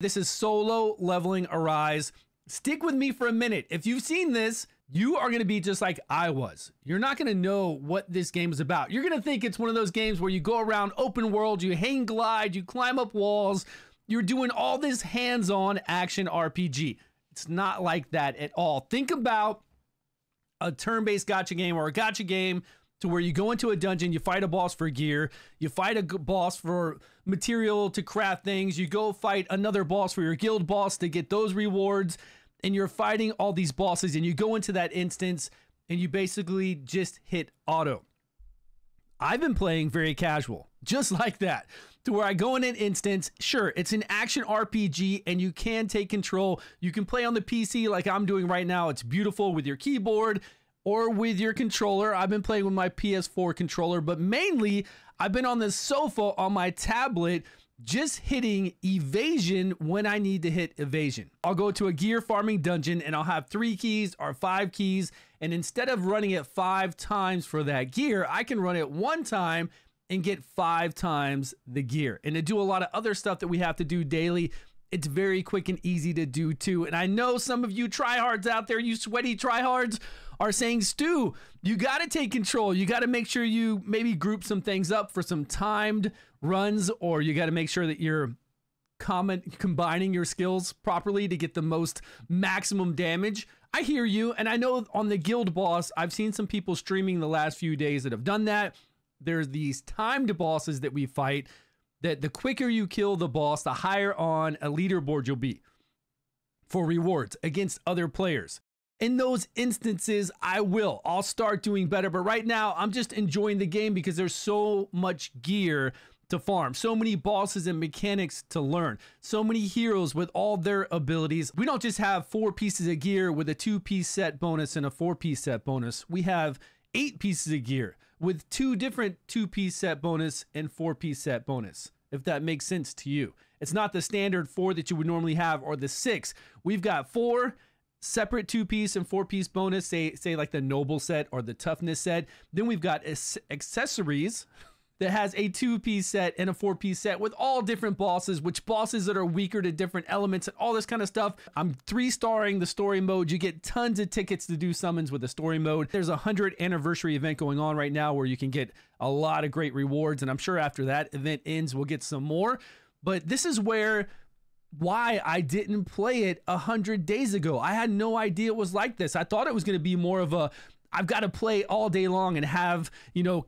This is solo leveling Arise. Stick with me for a minute. If you've seen this, you are going to be just like I was. You're not going to know what this game is about. You're going to think it's one of those games where you go around open world, you hang glide, you climb up walls, you're doing all this hands on action RPG. It's not like that at all. Think about a turn based gacha game or a gacha game to where you go into a dungeon, you fight a boss for gear, you fight a boss for material to craft things, you go fight another boss for your guild boss to get those rewards, and you're fighting all these bosses, and you go into that instance and you basically just hit auto. I've been playing very casual, just like that, to where I go in an instance. Sure, it's an action RPG and you can take control. You can play on the PC like I'm doing right now. It's beautiful with your keyboard or with your controller. I've been playing with my PS4 controller, but mainly I've been on the sofa on my tablet just hitting evasion when I need to hit evasion. I'll go to a gear farming dungeon and I'll have three keys or five keys. And instead of running it five times for that gear, I can run it one time and get five times the gear. And to do a lot of other stuff that we have to do daily, it's very quick and easy to do too. And I know some of you tryhards out there, you sweaty tryhards, are saying, Stew, you got to take control. You got to make sure you maybe group some things up for some timed runs, or you got to make sure that you're combining your skills properly to get the most maximum damage. I hear you, and I know on the guild boss, I've seen some people streaming the last few days that have done that. There's these timed bosses that we fight that the quicker you kill the boss, the higher on a leaderboard you'll be for rewards against other players. In those instances, I will. I'll start doing better. But right now, I'm just enjoying the game because there's so much gear to farm, so many bosses and mechanics to learn, so many heroes with all their abilities. We don't just have four pieces of gear with a two piece set bonus and a four piece set bonus. We have eight pieces of gear with two different two piece set bonus and four piece set bonus, if that makes sense to you. It's not the standard four that you would normally have or the six. We've got four separate two piece and four piece bonus, say, say like the noble set or the toughness set. Then we've got accessories that has a two piece set and a four piece set with all different bosses, which bosses that are weaker to different elements and all this kind of stuff. I'm three starring the story mode. You get tons of tickets to do summons with the story mode. There's a 100 anniversary event going on right now where you can get a lot of great rewards. And I'm sure after that event ends, we'll get some more. But this is where why I didn't play it a hundred days ago. I had no idea it was like this. I thought it was going to be more of a I've got to play all day long and have, you know,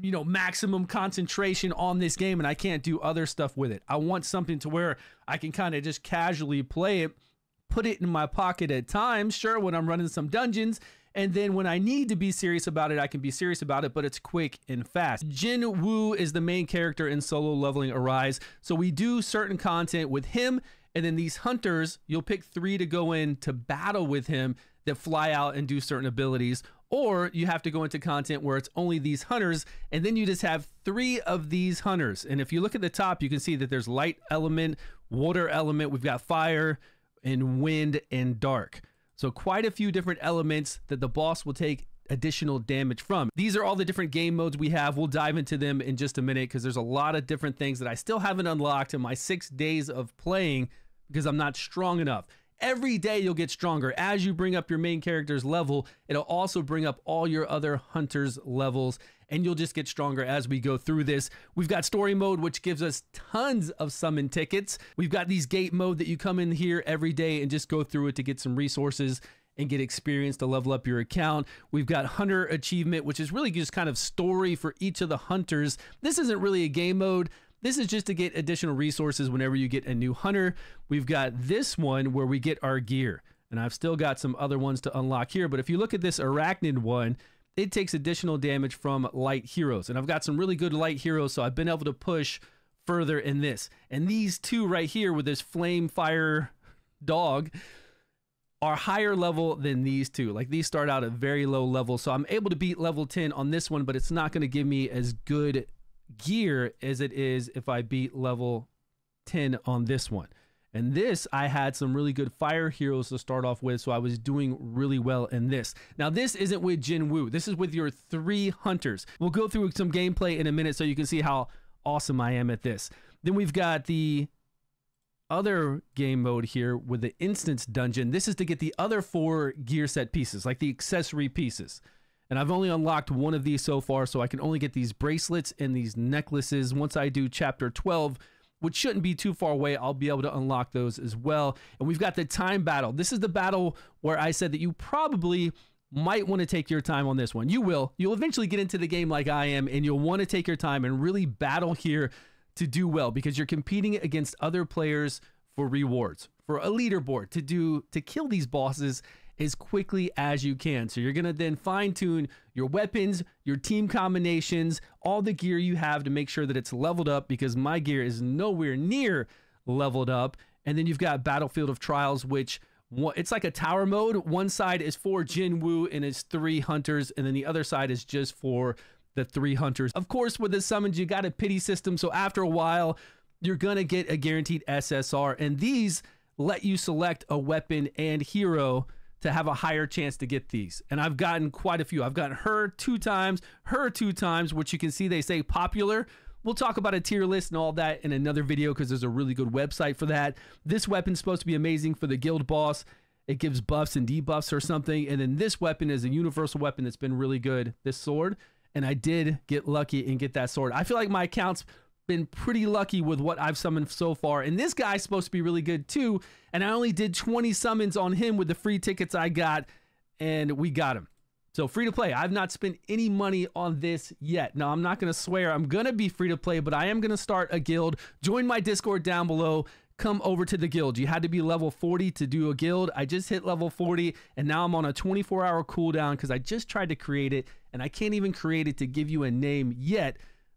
you know, maximum concentration on this game and I can't do other stuff with it. I want something to where I can kind of just casually play it, put it in my pocket at times, sure, when I'm running some dungeons. And then when I need to be serious about it, I can be serious about it, but it's quick and fast. Jin Woo is the main character in solo leveling Arise. So we do certain content with him. And then these hunters, you'll pick three to go in to battle with him that fly out and do certain abilities or you have to go into content where it's only these hunters and then you just have three of these hunters and if you look at the top you can see that there's light element water element we've got fire and wind and dark so quite a few different elements that the boss will take additional damage from. These are all the different game modes we have. We'll dive into them in just a minute because there's a lot of different things that I still haven't unlocked in my six days of playing because I'm not strong enough every day you'll get stronger. As you bring up your main character's level, it'll also bring up all your other hunters' levels, and you'll just get stronger as we go through this. We've got story mode, which gives us tons of summon tickets. We've got these gate mode that you come in here every day and just go through it to get some resources and get experience to level up your account. We've got Hunter Achievement, which is really just kind of story for each of the hunters. This isn't really a game mode. This is just to get additional resources whenever you get a new hunter. We've got this one where we get our gear. And I've still got some other ones to unlock here. But if you look at this arachnid one, it takes additional damage from light heroes. And I've got some really good light heroes, so I've been able to push further in this. And these two right here with this flame fire dog are higher level than these two. Like these start out at very low level. So I'm able to beat level 10 on this one, but it's not going to give me as good gear as it is if I beat level 10 on this one. And this, I had some really good fire heroes to start off with, so I was doing really well in this. Now, this isn't with Jin Woo. This is with your three hunters. We'll go through some gameplay in a minute so you can see how awesome I am at this. Then we've got the other game mode here with the instance dungeon. This is to get the other four gear set pieces, like the accessory pieces. And I've only unlocked one of these so far, so I can only get these bracelets and these necklaces. Once I do chapter 12, which shouldn't be too far away, I'll be able to unlock those as well. And we've got the time battle. This is the battle where I said that you probably might want to take your time on this one. You will. You'll eventually get into the game like I am, and you'll want to take your time and really battle here to do well because you're competing against other players for rewards, for a leaderboard to do to kill these bosses as quickly as you can. So you're going to then fine tune your weapons, your team combinations, all the gear you have to make sure that it's leveled up because my gear is nowhere near leveled up. And then you've got Battlefield of Trials, which it's like a tower mode. One side is for Jin Woo and his three hunters, and then the other side is just for the three hunters. Of course, with the summons, you got a pity system. So after a while, you're going to get a guaranteed SSR. And these let you select a weapon and hero to have a higher chance to get these. And I've gotten quite a few. I've gotten her two times, her two times, which you can see they say popular. We'll talk about a tier list and all that in another video because there's a really good website for that. This weapon's supposed to be amazing for the guild boss. It gives buffs and debuffs or something. And then this weapon is a universal weapon that's been really good, this sword. And I did get lucky and get that sword. I feel like my account's been pretty lucky with what I've summoned so far. And this guy's supposed to be really good too. And I only did 20 summons on him with the free tickets I got, and we got him. So free to play. I've not spent any money on this yet. Now, I'm not going to swear I'm going to be free to play, but I am going to start a guild. Join my Discord down below. Come over to the guild. You had to be level 40 to do a guild. I just hit level 40 and now I'm on a 24 hour cooldown because I just tried to create it and I can't even create it to give you a name yet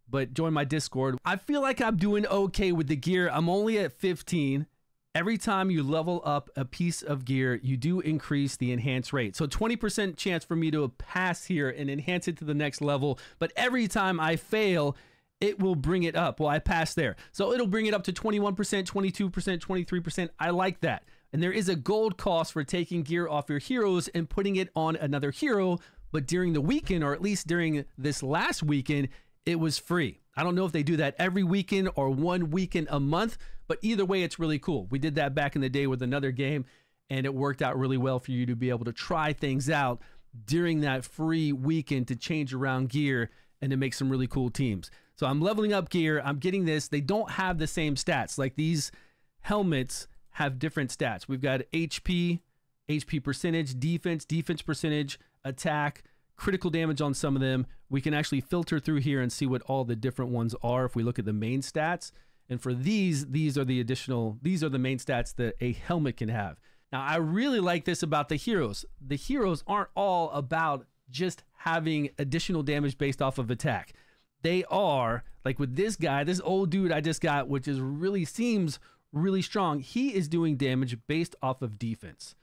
but join my Discord. I feel like I'm doing okay with the gear. I'm only at 15. Every time you level up a piece of gear, you do increase the enhance rate. So 20% chance for me to pass here and enhance it to the next level. But every time I fail, it will bring it up. Well, I passed there. So it'll bring it up to 21%, 22%, 23%. I like that. And there is a gold cost for taking gear off your heroes and putting it on another hero. But during the weekend, or at least during this last weekend, it was free. I don't know if they do that every weekend or one weekend a month, but either way, it's really cool. We did that back in the day with another game, and it worked out really well for you to be able to try things out during that free weekend to change around gear and to make some really cool teams. So I'm leveling up gear. I'm getting this. They don't have the same stats. Like these helmets have different stats. We've got HP, HP percentage, defense, defense percentage, attack, critical damage on some of them. We can actually filter through here and see what all the different ones are if we look at the main stats. And for these, these are the additional, these are the main stats that a helmet can have. Now, I really like this about the heroes. The heroes aren't all about just having additional damage based off of attack. They are, like with this guy, this old dude I just got, which is really seems really strong. He is doing damage based off of defense.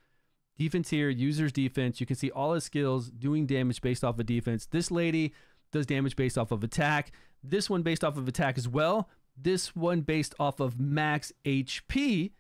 Defense here, user's defense. You can see all his skills doing damage based off of defense. This lady does damage based off of attack. This one based off of attack as well. This one based off of max HP.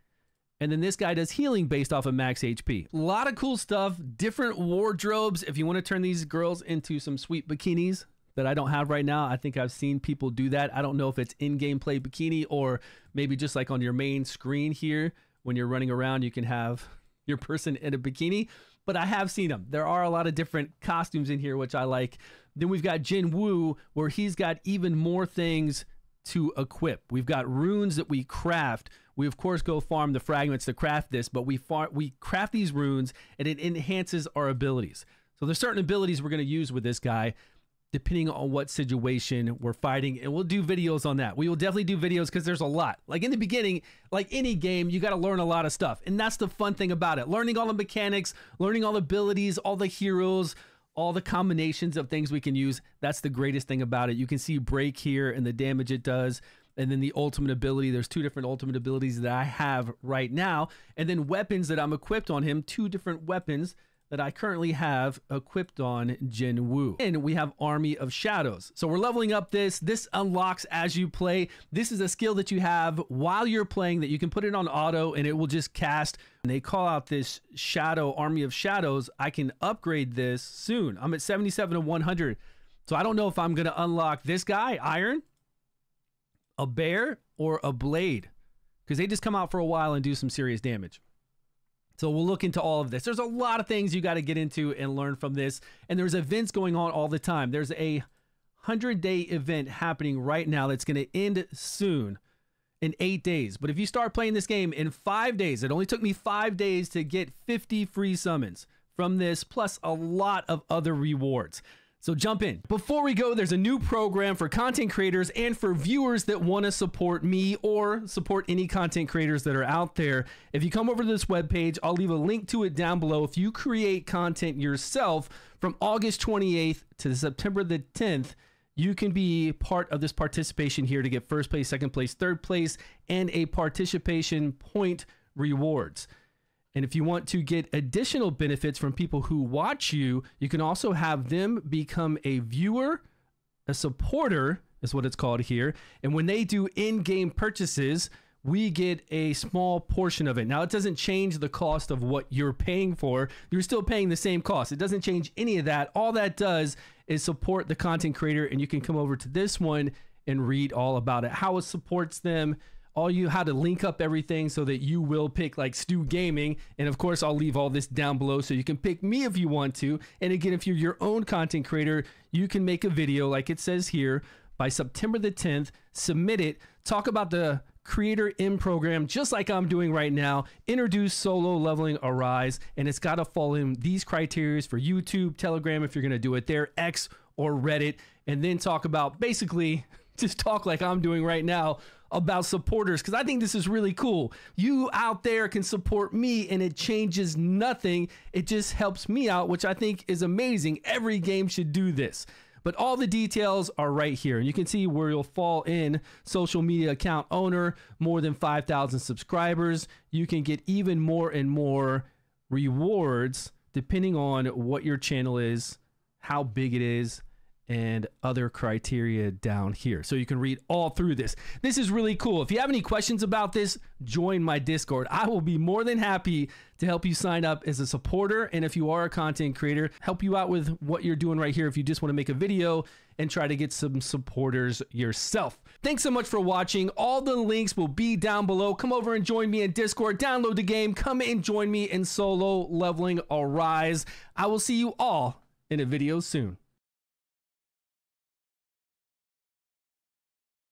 And then this guy does healing based off of max HP. A lot of cool stuff, different wardrobes. If you want to turn these girls into some sweet bikinis that I don't have right now, I think I've seen people do that. I don't know if it's in gameplay bikini or maybe just like on your main screen here when you're running around, you can have your person in a bikini, but I have seen them. There are a lot of different costumes in here, which I like. Then we've got Jin Woo, where he's got even more things to equip. We've got runes that we craft. We of course go farm the fragments to craft this, but we far- we craft these runes and it enhances our abilities. So there's certain abilities we're going to use with this guy depending on what situation we're fighting. And we'll do videos on that. We will definitely do videos because there's a lot. Like in the beginning, like any game, you got to learn a lot of stuff. And that's the fun thing about it. Learning all the mechanics, learning all the abilities, all the heroes, all the combinations of things we can use. That's the greatest thing about it. You can see break here and the damage it does. And then the ultimate ability, there's two different ultimate abilities that I have right now. And then weapons that I'm equipped on him, two different weapons that I currently have equipped on Jin Woo. And we have Army of Shadows. So we're leveling up this. This unlocks as you play. This is a skill that you have while you're playing that you can put it on auto and it will just cast. And they call out this Shadow Army of Shadows. I can upgrade this soon. I'm at 77 to 100. So I don't know if I'm going to unlock this guy, Iron, a bear, or a blade because they just come out for a while and do some serious damage. So we'll look into all of this. There's a lot of things you got to get into and learn from this. And there's events going on all the time. There's a 100 day event happening right now that's going to end soon in eight days. But if you start playing this game in five days, it only took me five days to get 50 free summons from this, plus a lot of other rewards. So jump in. Before we go, there's a new program for content creators and for viewers that want to support me or support any content creators that are out there. If you come over to this webpage, I'll leave a link to it down below. If you create content yourself from August 28th to September the 10th, you can be part of this participation here to get first place, second place, third place, and a participation point rewards. And if you want to get additional benefits from people who watch you, you can also have them become a viewer, a supporter, is what it's called here. And when they do in game purchases, we get a small portion of it. Now, it doesn't change the cost of what you're paying for. You're still paying the same cost. It doesn't change any of that. All that does is support the content creator, and you can come over to this one and read all about it, how it supports them, all you how to link up everything so that you will pick like Stew Gaming. And of course, I'll leave all this down below so you can pick me if you want to. And again, if you're your own content creator, you can make a video like it says here by September the 10th, submit it, talk about the Creator M program, just like I'm doing right now, introduce solo leveling Arise, and it's got to fall in these criteria for YouTube, Telegram, if you're going to do it there, X or Reddit, and then talk about basically just talk like I'm doing right now about supporters because I think this is really cool. You out there can support me and it changes nothing. It just helps me out, which I think is amazing. Every game should do this. But all the details are right here. And you can see where you'll fall in social media account owner, more than 5,000 subscribers. You can get even more and more rewards depending on what your channel is, how big it is, and other criteria down here. So you can read all through this. This is really cool. If you have any questions about this, join my Discord. I will be more than happy to help you sign up as a supporter. And if you are a content creator, help you out with what you're doing right here. If you just want to make a video and try to get some supporters yourself. Thanks so much for watching. All the links will be down below. Come over and join me in Discord, download the game, come and join me in solo leveling Arise. I will see you all in a video soon.